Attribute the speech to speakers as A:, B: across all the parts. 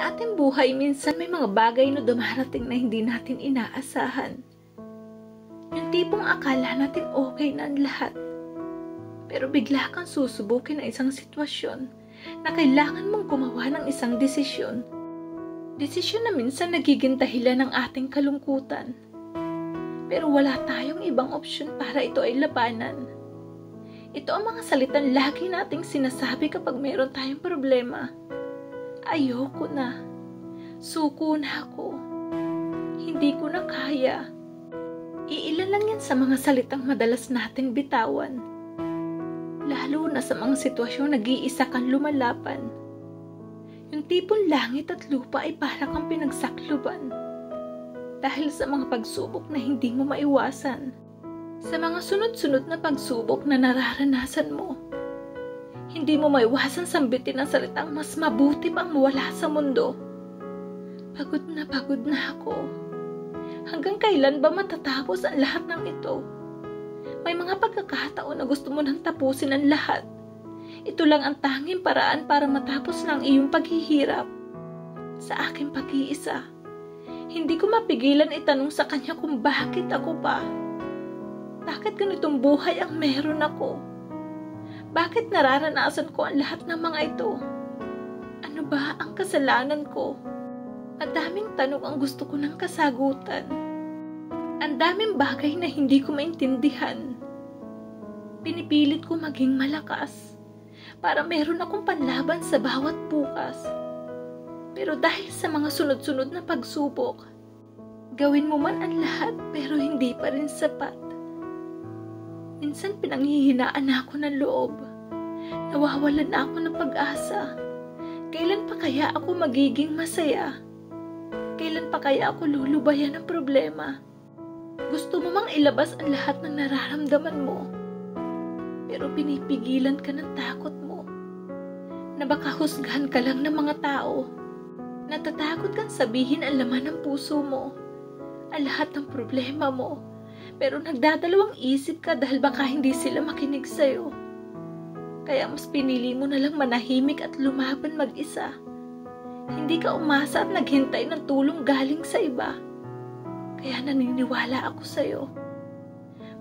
A: Sa ating buhay, minsan may mga bagay na dumarating na hindi natin inaasahan. Yung tipong akala natin okay na ang lahat. Pero bigla kang susubukin ng isang sitwasyon na kailangan mong gumawa ng isang desisyon. Desisyon na minsan nagiging dahilan ng ating kalungkutan. Pero wala tayong ibang opsyon para ito ay labanan. Ito ang mga salitang lagi nating sinasabi kapag meron tayong problema Ayoko na. Suko na ako. Hindi ko na kaya. Iilan lang yan sa mga salitang madalas nating bitawan. Lalo na sa mga sitwasyong nag-iisa kang lumalapan. Yung tipong langit at lupa ay para kang pinagsakluban. Dahil sa mga pagsubok na hindi mo maiwasan. Sa mga sunod-sunod na pagsubok na nararanasan mo hindi mo maiwasan sambitin ang salitang mas mabuti pang mawala sa mundo. Pagod na pagod na ako. Hanggang kailan ba matatapos ang lahat ng ito? May mga pagkakataon na gusto mo nang tapusin ang lahat. Ito lang ang tanging paraan para matapos ng iyong paghihirap. Sa aking pag-iisa, hindi ko mapigilan itanong sa kanya kung bakit ako pa. Bakit ganitong buhay ang meron ako? Bakit nararanasan ko ang lahat ng mga ito? Ano ba ang kasalanan ko? Madaming tanong ang gusto ko ng kasagutan. Ang daming bagay na hindi ko maintindihan. Pinipilit ko maging malakas para meron akong panlaban sa bawat bukas. Pero dahil sa mga sunod-sunod na pagsubok, gawin mo man ang lahat pero hindi pa rin sapat. Minsan pinanghihinaan na ako ng loob. Nawawalan na ako ng pag-asa. Kailan pa kaya ako magiging masaya? Kailan pa kaya ako lulubayan ng problema? Gusto mo mang ilabas ang lahat ng nararamdaman mo. Pero pinipigilan ka ng takot mo. Na baka husgahan ka lang ng mga tao. Natatakot kang sabihin ang laman ng puso mo. Ang lahat ng problema mo pero nagdadalawang isip ka dahil baka hindi sila makinig sa'yo. Kaya mas pinili mo na lang manahimik at lumaban mag-isa. Hindi ka umasa at naghintay ng tulong galing sa iba. Kaya naniniwala ako sa'yo.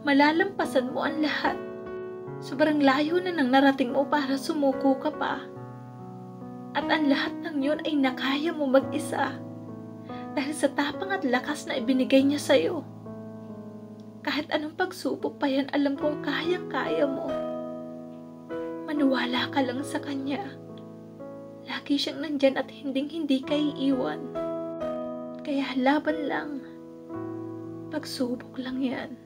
A: Malalampasan mo ang lahat. Sobrang layo na nang narating mo para sumuko ka pa. At ang lahat ng yun ay nakaya mo mag-isa. Dahil sa tapang at lakas na ibinigay niya sa'yo. Kahit anong pagsubok pa yan, alam kong kayang-kaya mo. Maniwala ka lang sa Kanya. Lagi siyang nandyan at hinding-hindi ka iiwan. Kaya laban lang. Pagsubok lang yan.